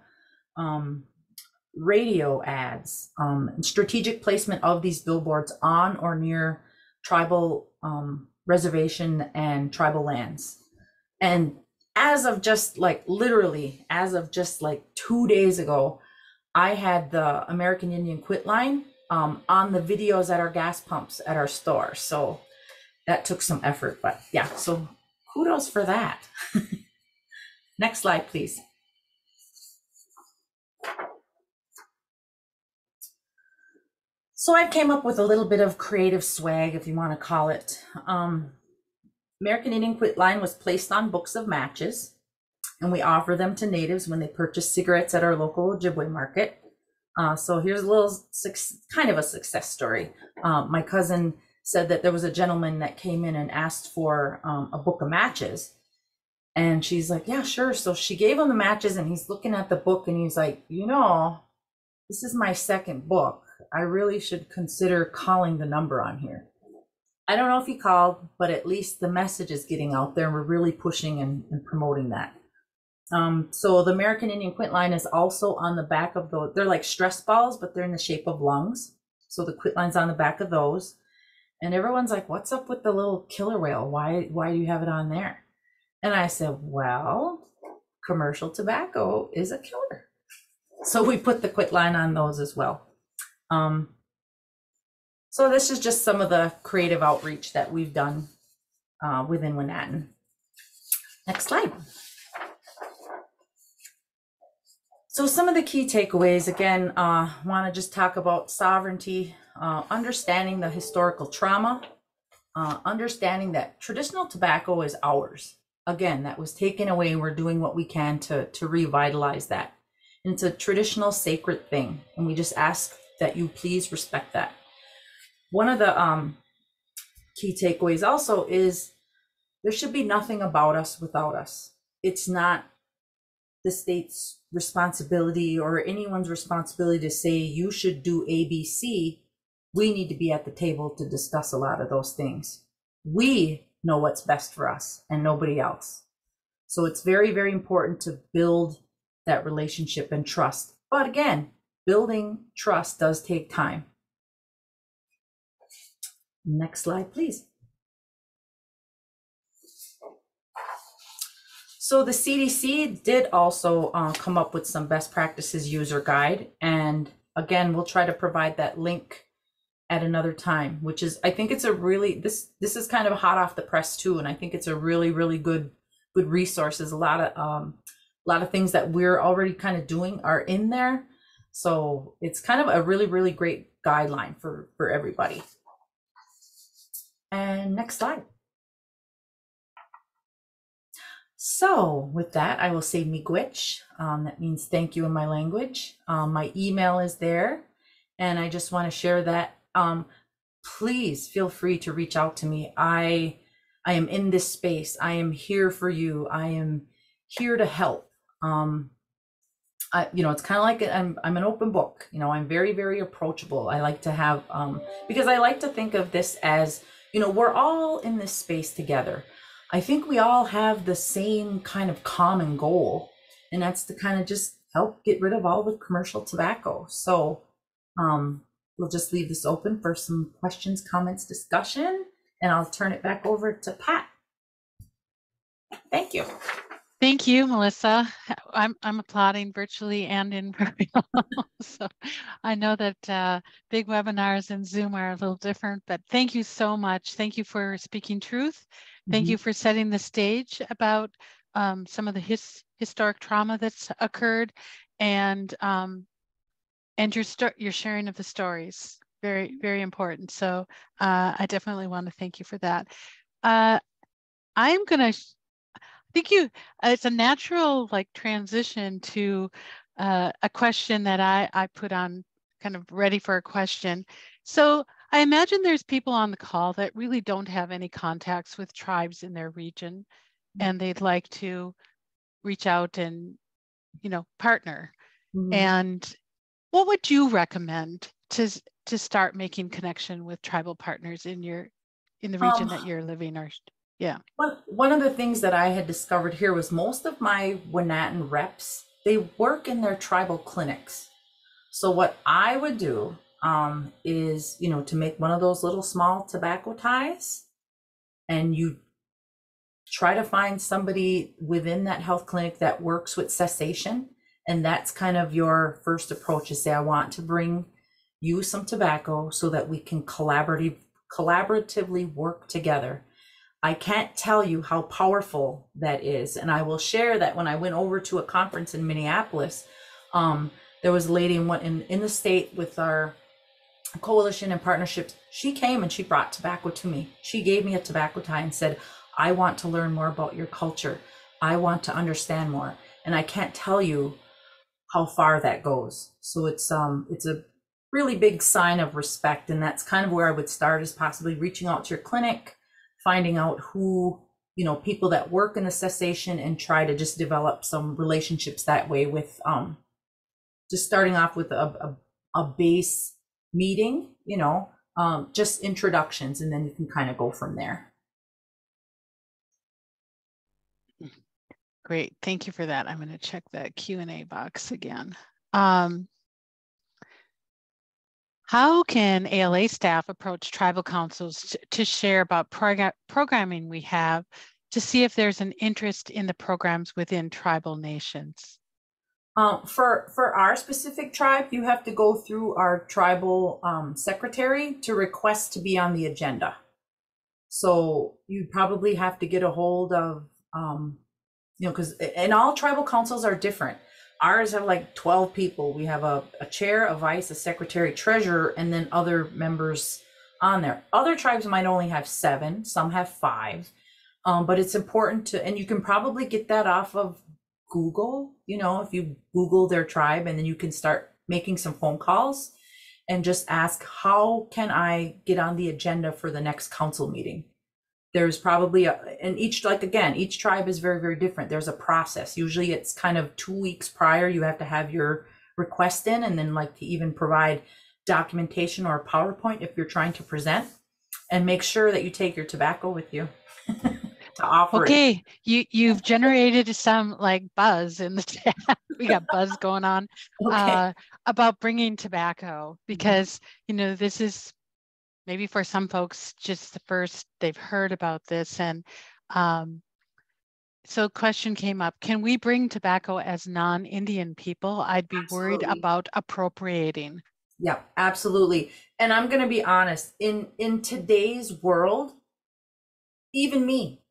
um, radio ads, um, strategic placement of these billboards on or near tribal um, reservation and tribal lands. And as of just like literally, as of just like two days ago, I had the American Indian Quit line um, on the videos at our gas pumps at our store. So that took some effort, but yeah, so kudos for that. Next slide, please. So I came up with a little bit of creative swag, if you want to call it. Um, American Indian Quit line was placed on books of matches, and we offer them to natives when they purchase cigarettes at our local Ojibwe market. Uh, so here's a little kind of a success story. Um, my cousin said that there was a gentleman that came in and asked for um, a book of matches. And she's like, Yeah, sure. So she gave him the matches, and he's looking at the book and he's like, You know, this is my second book. I really should consider calling the number on here. I don't know if he called, but at least the message is getting out there we're really pushing and, and promoting that. Um, so the American Indian Quit line is also on the back of those. They're like stress balls, but they're in the shape of lungs. So the quit line's on the back of those. And everyone's like, what's up with the little killer whale? Why, why do you have it on there? And I said, well, commercial tobacco is a killer. So we put the quit line on those as well. Um, so this is just some of the creative outreach that we've done uh, within Winatan. Next slide. So some of the key takeaways, again, uh, want to just talk about sovereignty, uh, understanding the historical trauma, uh, understanding that traditional tobacco is ours. Again, that was taken away. We're doing what we can to, to revitalize that. And it's a traditional sacred thing. And we just ask that you please respect that. One of the um, key takeaways also is there should be nothing about us without us. It's not the state's responsibility or anyone's responsibility to say you should do ABC. We need to be at the table to discuss a lot of those things. We know what's best for us and nobody else. So it's very, very important to build that relationship and trust. But again, building trust does take time. Next slide, please. So the CDC did also uh, come up with some best practices user guide. And again, we'll try to provide that link at another time, which is, I think it's a really, this, this is kind of hot off the press too. And I think it's a really, really good, good resources. A lot of, um, a lot of things that we're already kind of doing are in there. So it's kind of a really, really great guideline for, for everybody. And next slide. So with that, I will say miigwech. Um, that means thank you in my language. Um, my email is there. And I just want to share that. Um, please feel free to reach out to me. I, I am in this space. I am here for you. I am here to help. Um, I, you know, it's kind of like I'm, I'm an open book. You know, I'm very, very approachable. I like to have, um, because I like to think of this as, you know, we're all in this space together. I think we all have the same kind of common goal, and that's to kind of just help get rid of all the commercial tobacco. So, um, we'll just leave this open for some questions, comments, discussion, and I'll turn it back over to Pat. Thank you. Thank you, Melissa. I'm I'm applauding virtually and in real. so I know that uh, big webinars and Zoom are a little different, but thank you so much. Thank you for speaking truth. Thank Mhm. you for setting the stage about um, some of the his, historic trauma that's occurred, and um, and your your sharing of the stories. Very very important. So uh, I definitely want to thank you for that. Uh, I'm gonna think you uh, it's a natural like transition to uh, a question that I, I put on kind of ready for a question. So I imagine there's people on the call that really don't have any contacts with tribes in their region and they'd like to reach out and you know partner. Mhm. And what would you recommend to to start making connection with tribal partners in your in the region Um, that you're living or One, one of the things that I had discovered here was most of my Wanatan reps, they work in their tribal clinics. So what I would do um, is, you know, to make one of those little small tobacco ties and you try to find somebody within that health clinic that works with cessation. And that's kind of your first approach is say, I want to bring you some tobacco so that we can collaborative, collaboratively work together. I can't tell you how powerful that is. And I will share that when I went over to a conference in Minneapolis, um, there was a lady in, in, in the state with our coalition and partnerships. She came and she brought tobacco to me. She gave me a tobacco tie and said, I want to learn more about your culture. I want to understand more. And I can't tell you how far that goes. So it's um it's a really big sign of respect. And that's kind of where I would start is possibly reaching out to your clinic, finding out who you know people that work in the cessation and try to just develop some relationships that way with um just starting off with a, a, a base meeting you know um just introductions and then you can kind of go from there Great, thank you for that. I'm going to check that Q and A box again. Um, how can ALA staff approach tribal councils to, share about program, programming we have to see if there's an interest in the programs within tribal nations? Um, for for our specific tribe, you have to go through our tribal um, secretary to request to be on the agenda. So you probably have to get a hold of, um, you know, because and all tribal councils are different. Ours have like twelve people. We have a, a chair, a vice, a secretary, treasurer, and then other members on there. Other tribes might only have seven. Some have five. Um, but it's important to, and you can probably get that off of Google, you know, if you Google their tribe and then you can start making some phone calls and just ask, how can I get on the agenda for the next council meeting? There's probably a, and each, like again, each tribe is very, very different. There's a process. Usually it's kind of two weeks prior, you have to have your request in and then like to even provide documentation or a PowerPoint if you're trying to present and make sure that you take your tobacco with you to offer it. Okay, you you've generated some like buzz in the chat. we got buzz going on Okay. uh, about bringing tobacco because you know this is maybe for some folks just the first they've heard about this and um, so question came up can we bring tobacco as non-indian people i'd be worried about appropriating Yeah, absolutely. And I'm going to be honest, in in today's world, even me,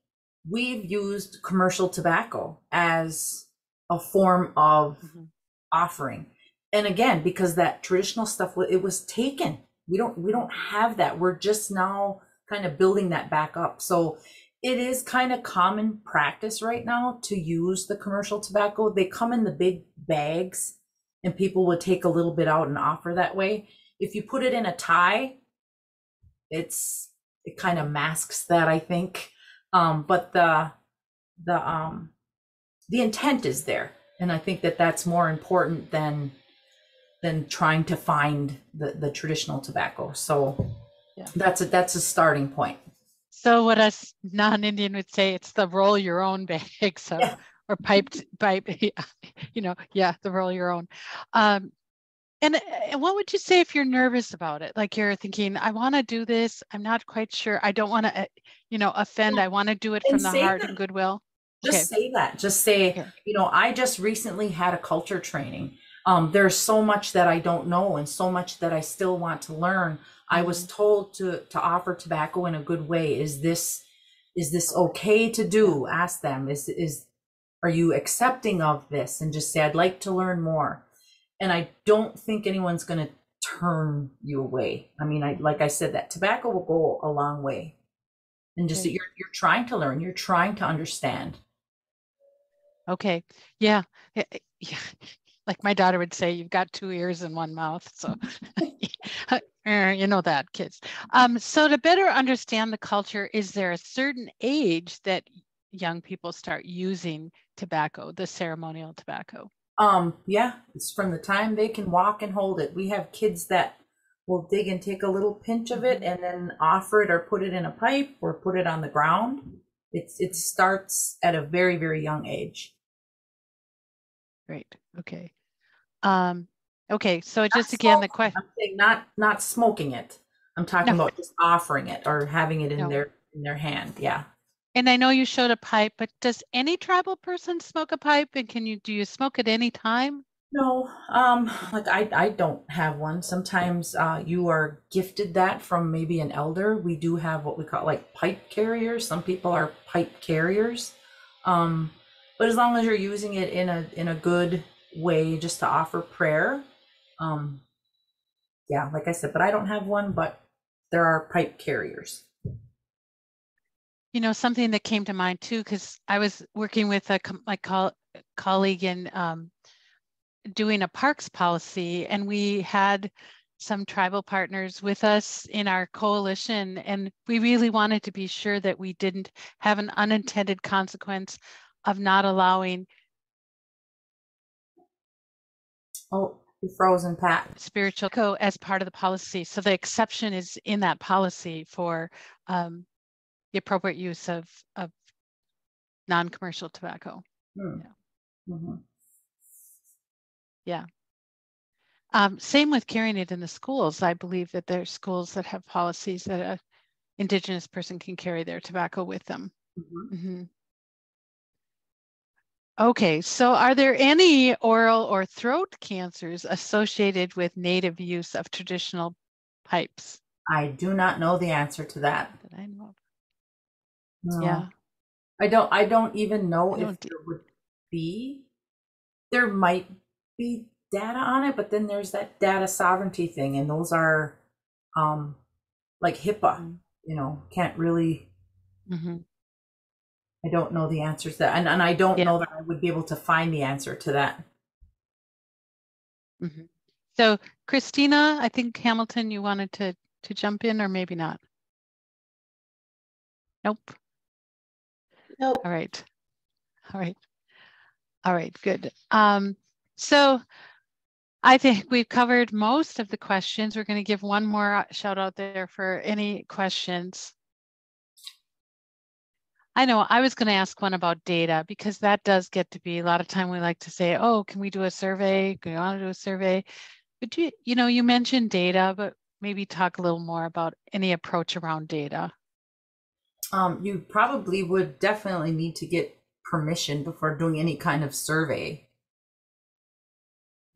we've used commercial tobacco as a form of Mhm. offering. And again, because that traditional stuff it was taken. We don't we don't have that. We're just now kind of building that back up. So it is kind of common practice right now to use the commercial tobacco. They come in the big bags and people would take a little bit out and offer that way. If you put it in a tie, it's it kind of masks that, I think. Um, but the the um the intent is there, and I think that that's more important than than trying to find the the traditional tobacco. So Yeah. that's a that's a starting point. so what us non-indian would say it's the roll your own bag so Yeah. or piped pipe you know yeah the roll your own um and, uh, and what would you say if you're nervous about it like you're thinking i want to do this i'm not quite sure i don't want to you know offend i want to do it And from the heart that. and goodwill just say that just say Okay. you know i just recently had a culture training um, there's so much that i don't know and so much that i still want to learn. I was told to to offer tobacco in a good way. Is this is this okay to do? Ask them. Is is are you accepting of this? And just say i'd like to learn more. And i don't think anyone's going to turn you away. I mean i like i said that tobacco will go a long way. And just that you're you're trying to learn. You're trying to understand. Okay. Yeah. eh, eh, Yeah. Like my daughter would say, you've got two ears and one mouth. So eh, you know that, kids. Um, so to better understand the culture, is there a certain age that young people start using tobacco, the ceremonial tobacco? Um, yeah, it's from the time they can walk and hold it. We have kids that will dig and take a little pinch of it and then offer it or put it in a pipe or put it on the ground. It's it starts at a very, very young age. Great. Okay. Um, okay. So Not just again, the smoking. question. I'm saying not not smoking it. I'm talking No. about just offering it or having it in No. their in their hand. Yeah. And I know you showed a pipe, but does any tribal person smoke a pipe? And can you do you smoke at any time? No, um, like I, I don't have one. Sometimes uh, you are gifted that from maybe an elder. We do have what we call like pipe carriers. Some people are pipe carriers. Um, but as long as you're using it in a in a good way, just to offer prayer, um, yeah, like I said. But I don't have one. But there are pipe carriers. You know, something that came to mind too, because I was working with a my col- colleague in um, doing a parks policy, and we had some tribal partners with us in our coalition, and we really wanted to be sure that we didn't have an unintended consequence of not allowing Oh, frozen, Pat. spiritual co as part of the policy. So the exception is in that policy for um, the appropriate use of of non-commercial tobacco. Hmm. Mhm. Um, same with carrying it in the schools. I believe that there are schools that have policies that a indigenous person can carry their tobacco with them. Mhm. Mhm. Okay, so are there any oral or throat cancers associated with native use of traditional pipes I do not know the answer to that. that I know? No. Yeah. I don't I don't even know if there would be there might be data on it, but then there's that data sovereignty thing and those are um like HIPAA, Mm. you know, can't really Mhm. I don't know the answers to that, and, and I don't Yeah. know that I would be able to find the answer to that. Mhm. So Christina, I think Hamilton, you wanted to, to jump in or maybe not? Nope. Nope. All right. All right. All right, good. Um, so I think we've covered most of the questions. We're going to give one more shout out there for any questions. I know I was going to ask one about data because that does get to be a lot of time we like to say, oh, can we do a survey? Do you want to do a survey? But you, you know, you mentioned data, but maybe talk a little more about any approach around data. Um, you probably would definitely need to get permission before doing any kind of survey.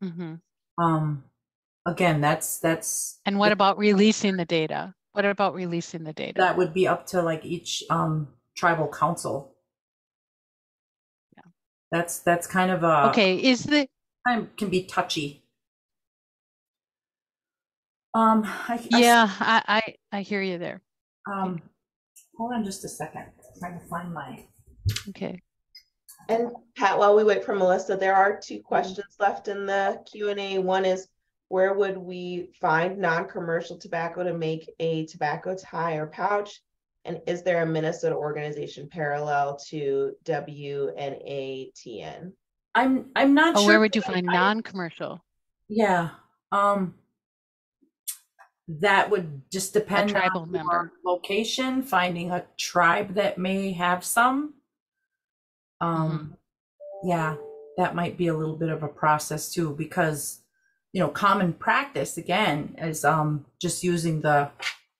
hmm Um, again, that's that's And what about releasing the data? What about releasing the data? that would be up to like each um tribal council. Yeah. That's that's kind of a Okay, is the time can be touchy. Um, I, I- yeah, I, I I hear you there. um, hold on just a second. I'm trying to find my. Okay. And Pat, while we wait for Melissa, there are two questions left in the Q and A. One is, where would we find non-commercial tobacco to make a tobacco tie or pouch? And is there a Minnesota organization parallel to WNATN? I'm I'm not Oh, sure. where would you find I- non-commercial? Yeah. Um that would just depend tribal on member. your location, finding a tribe that may have some. Um yeah, that might be a little bit of a process too because you know, common practice again is um just using the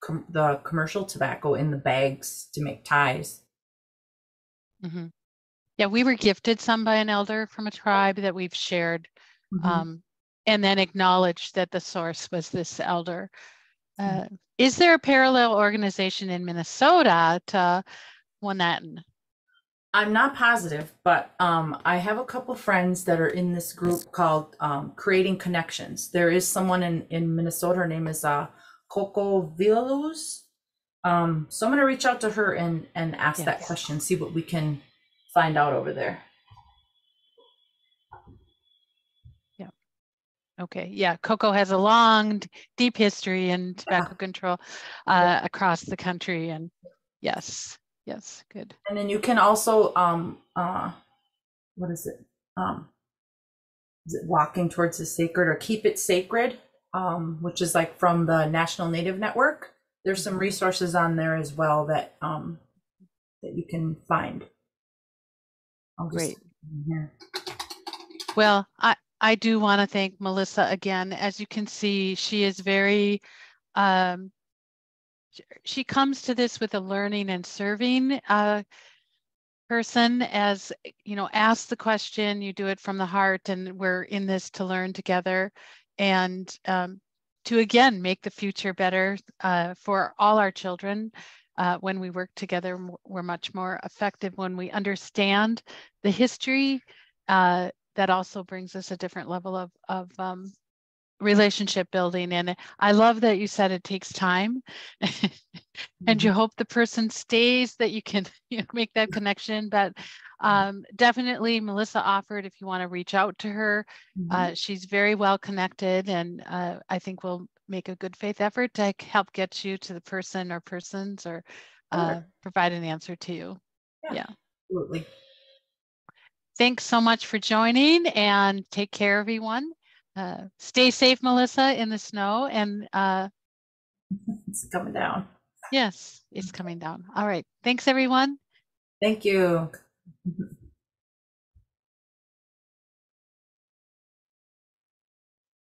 com- the commercial tobacco in the bags to make ties. hmm Yeah, we were gifted some by an elder from a tribe that we've shared, Mhm. um, and then acknowledged that the source was this elder. Uh, is there a parallel organization in Minnesota to Wanatin? I'm not positive, but um, I have a couple friends that are in this group called um, Creating Connections. There is someone in, in Minnesota. Her name is uh, Coco Villaluz. Um, so I'm going to reach out to her and, and ask that question, see what we can find out over there. Yeah. Okay, yeah, Coco has a long, deep history in tobacco control uh, across the country, and yes, yes, good. And then you can also, um, uh, what is it? Um, is it walking towards the sacred or keep it sacred? Um, which is like from the National Native Network. There's some resources on there as well that um, that you can find. I'll Great. Here. Well, I, I do want to thank Melissa again. As you can see, she is very, um, she comes to this with a learning and serving uh, person as, you know, ask the question, you do it from the heart, and we're in this to learn together and um, to again make the future better uh, for all our children. Uh, when we work together, we're much more effective when we understand the history uh, that also brings us a different level of of um, relationship building. And I love that you said it takes time, and you hope the person stays that you can you know, make that connection. But um, definitely, Melissa offered if you want to reach out to her. Mhm. Uh, she's very well connected, and uh, I think we'll make a good faith effort to help get you to the person or persons or uh, Sure. provide an answer to you. Yeah. Absolutely. Thanks so much for joining and take care, everyone. Uh, stay safe, Melissa, in the snow. And uh, It's coming down. yes, it's coming down. All right. Thanks, everyone. Thank you. Mm-hmm.